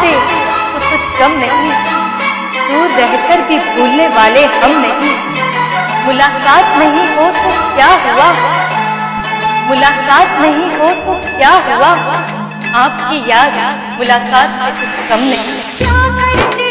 से तो कुछ कम नहीं। दूर रहकर भी भूलने वाले हम नहीं। मुलाकात नहीं हो तो क्या हुआ? मुलाकात नहीं हो तो क्या हुआ? आपकी याद मुलाकात में कुछ कम नहीं।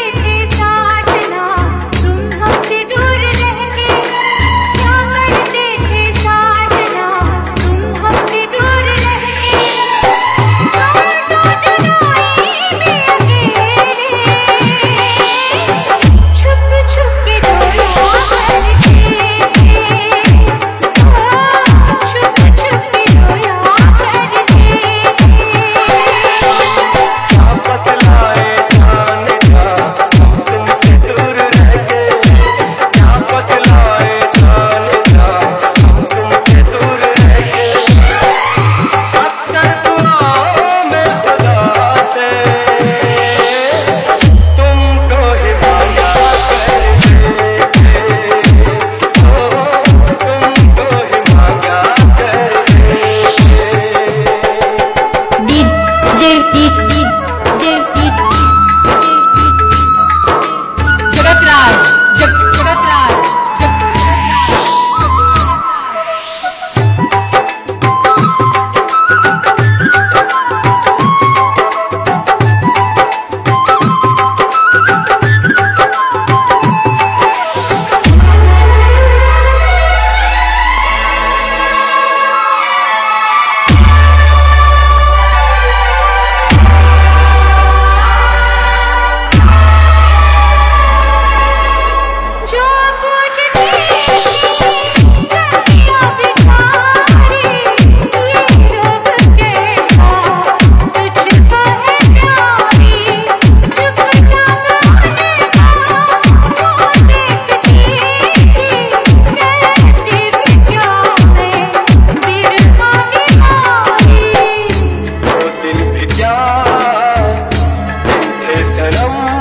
Salam